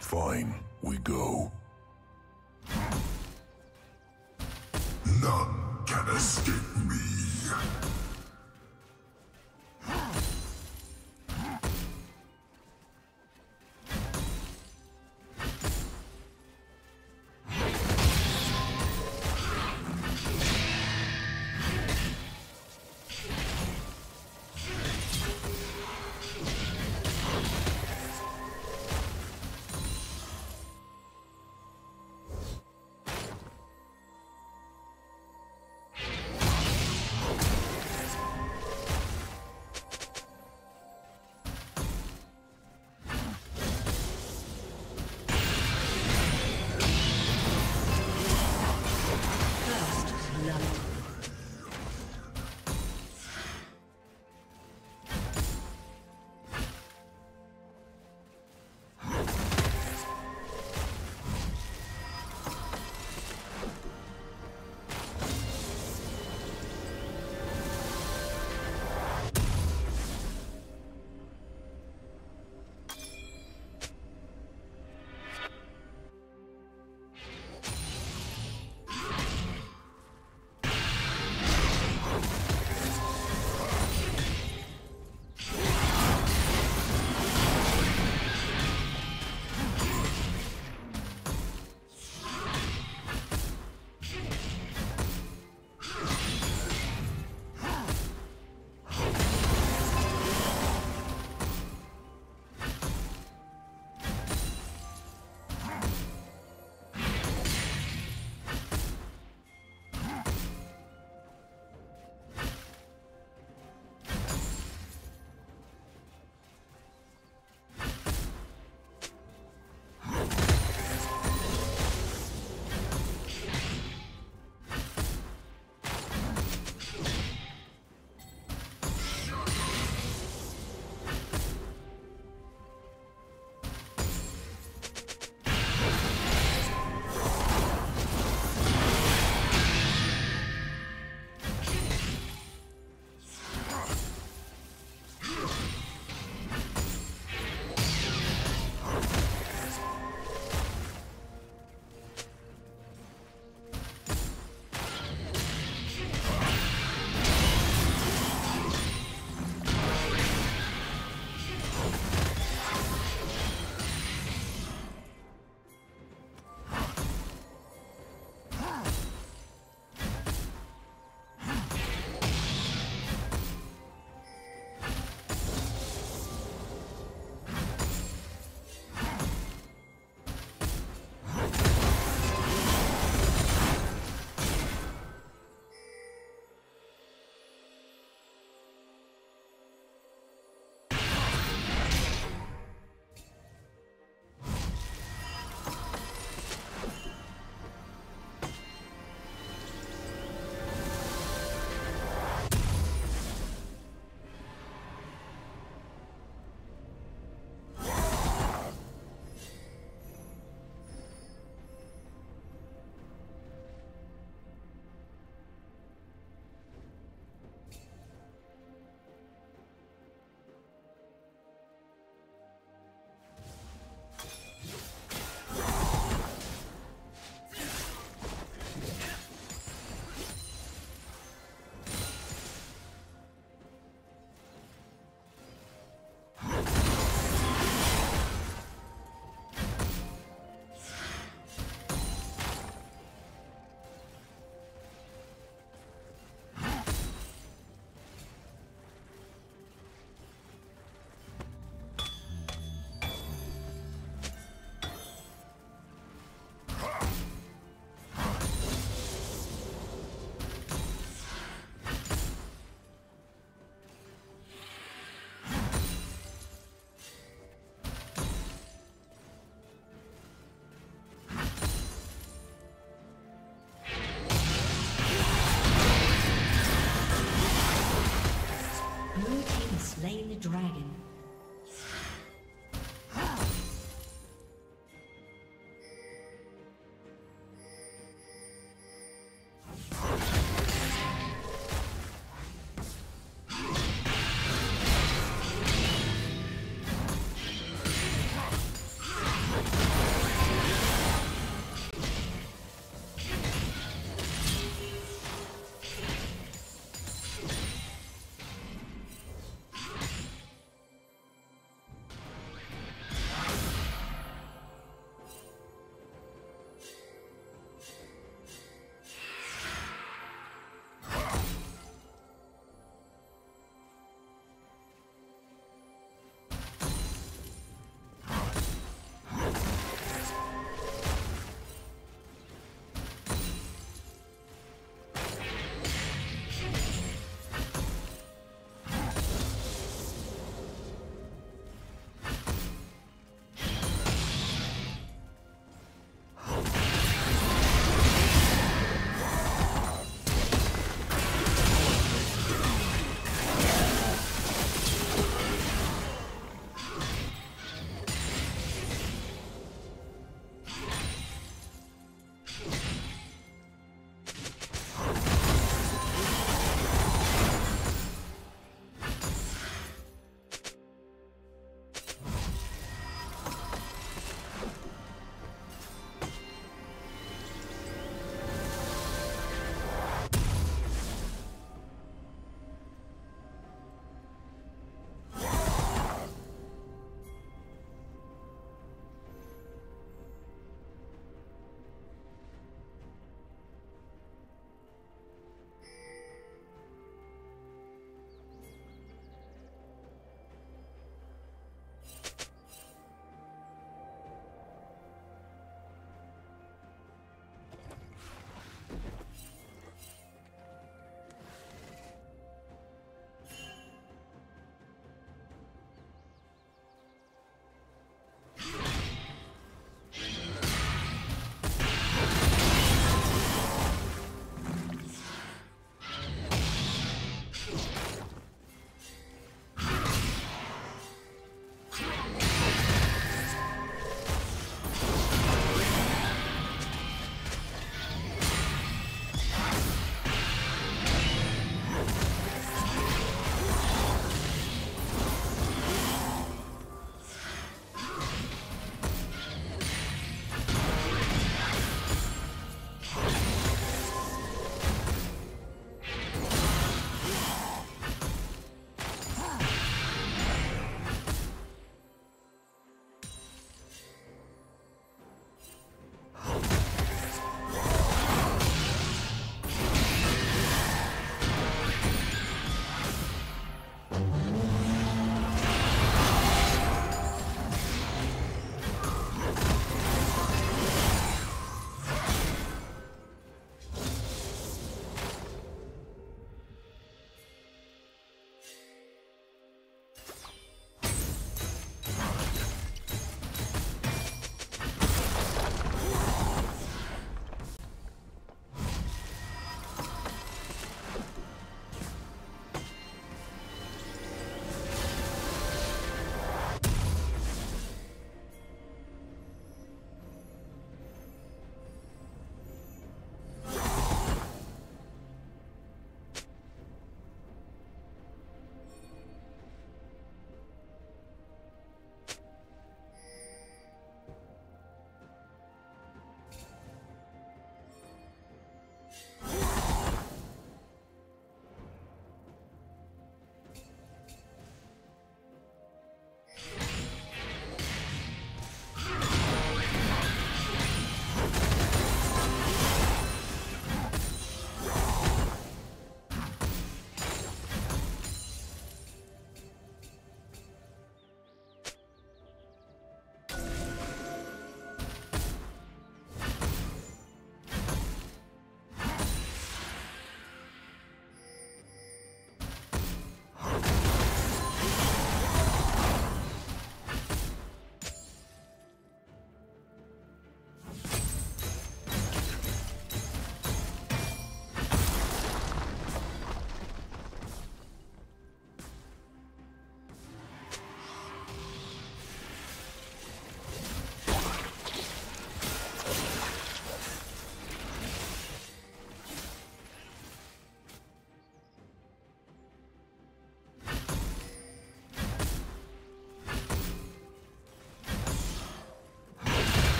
Fine, we go. None can escape me.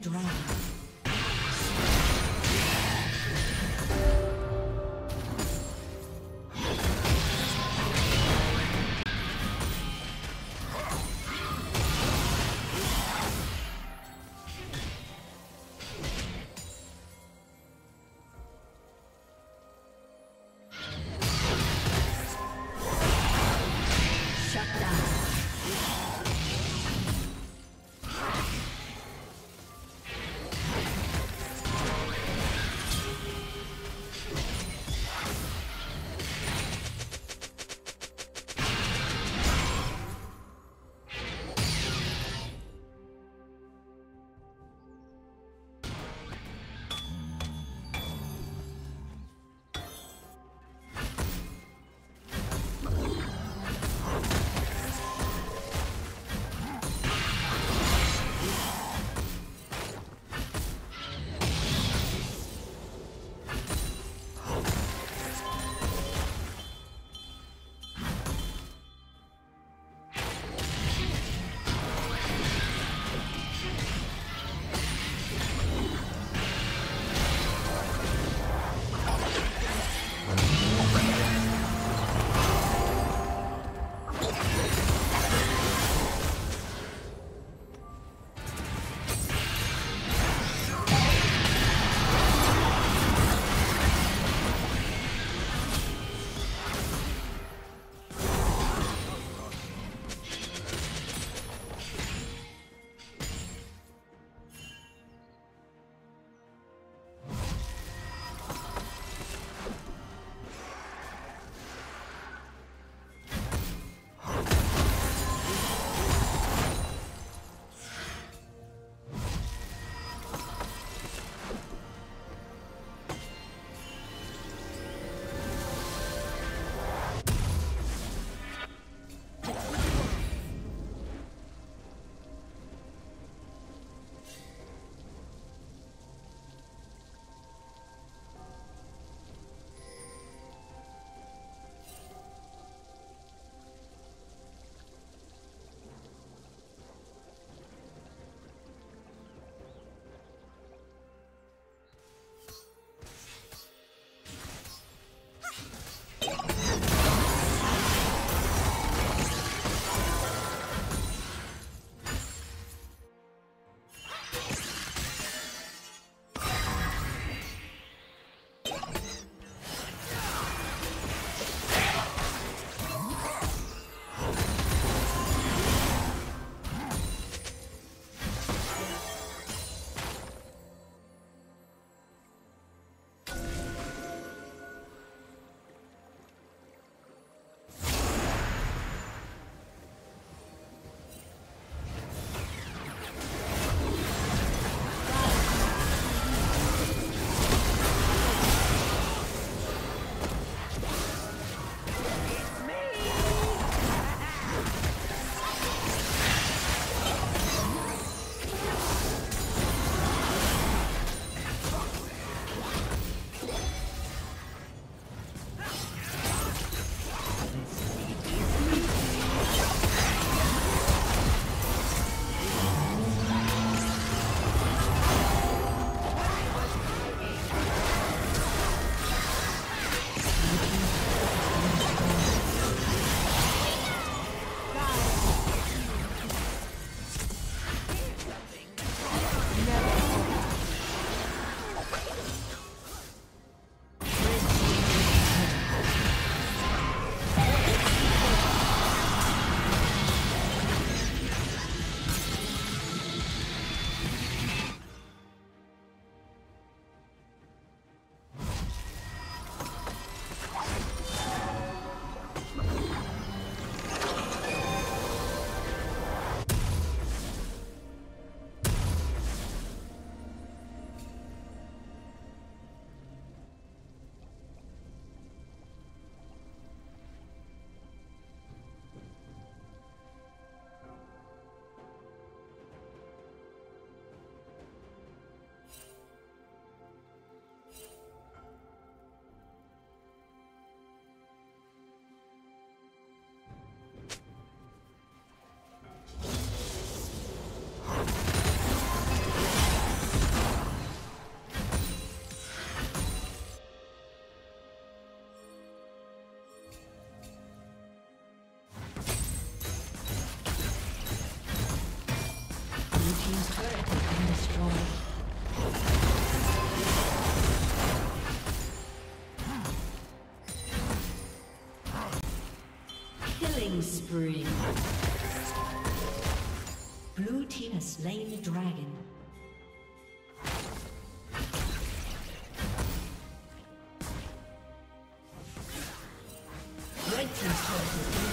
dragon. Spree. Blue team has slain the dragon. Red team's turret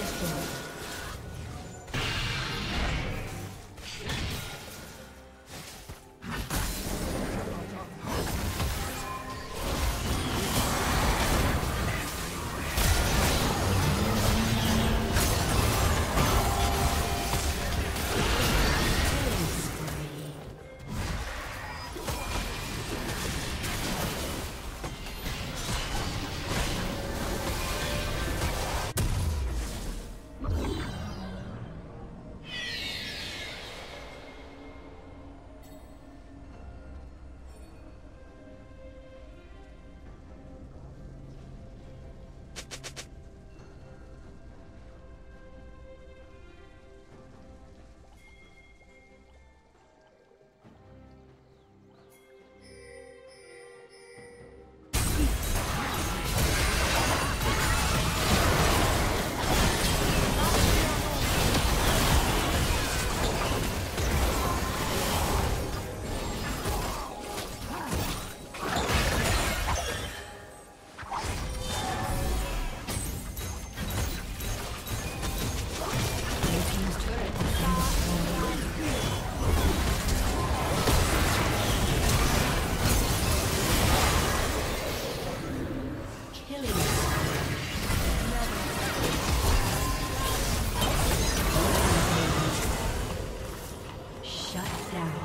down.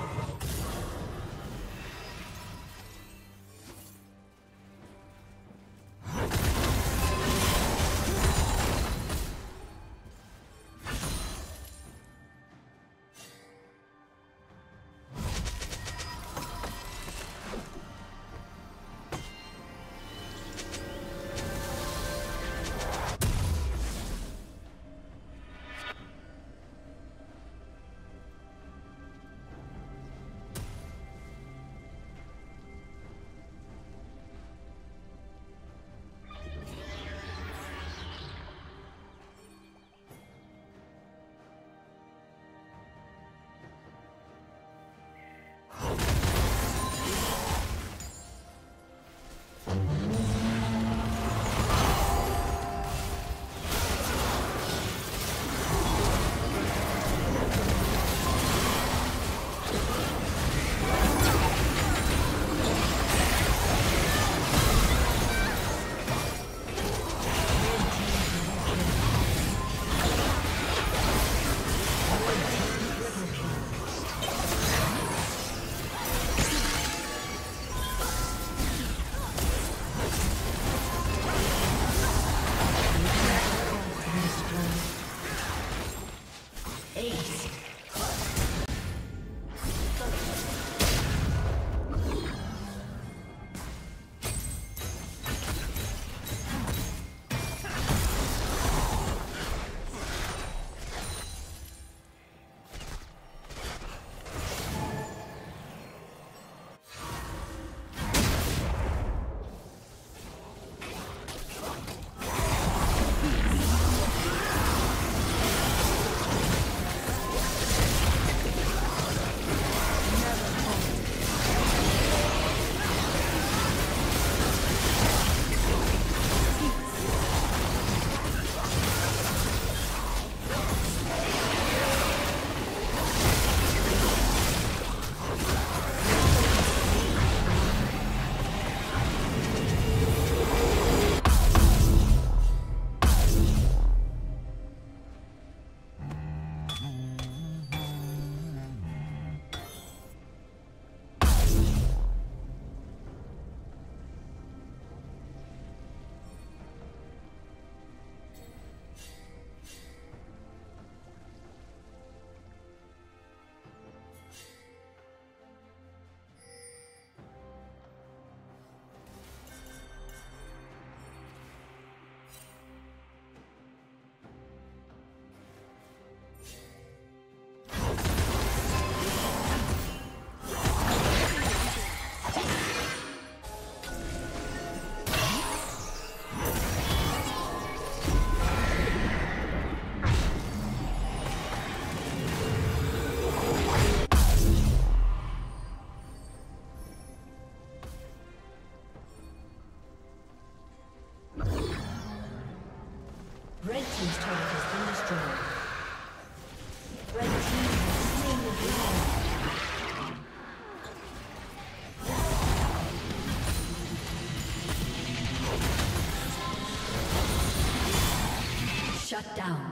Shut down.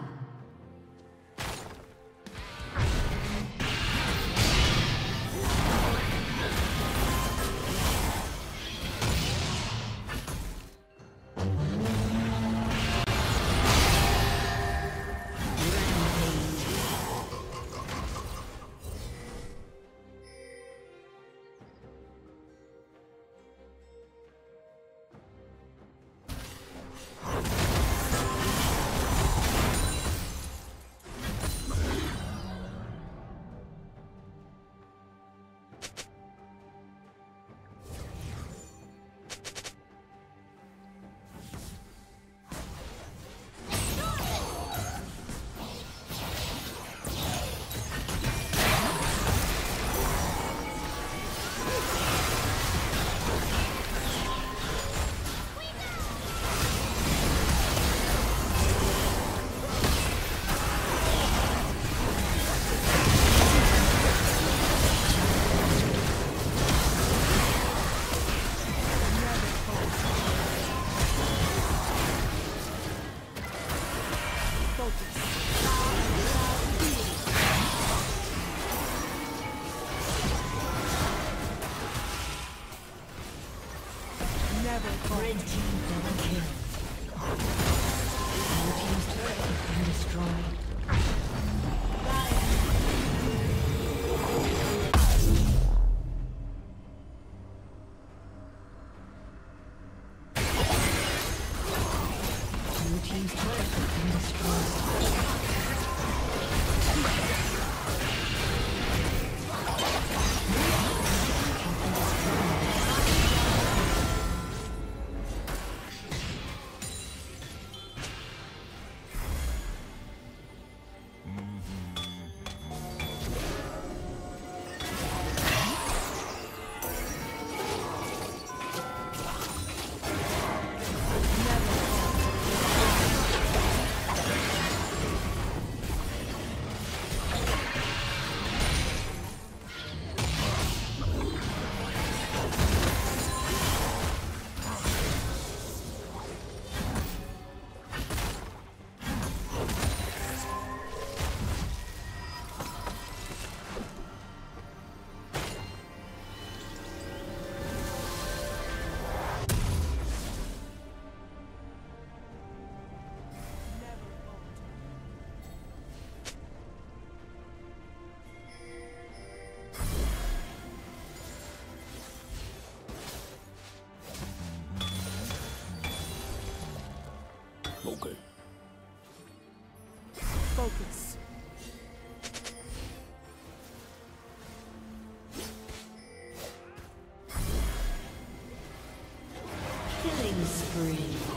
Spree.